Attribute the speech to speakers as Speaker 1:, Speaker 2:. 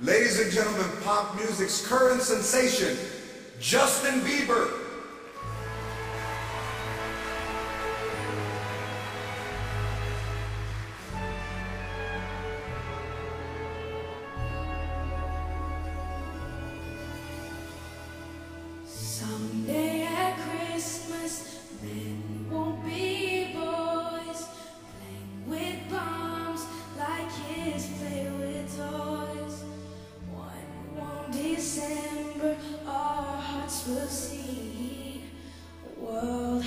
Speaker 1: Ladies and gentlemen, pop music's current sensation, Justin Bieber.
Speaker 2: December, our hearts will see a world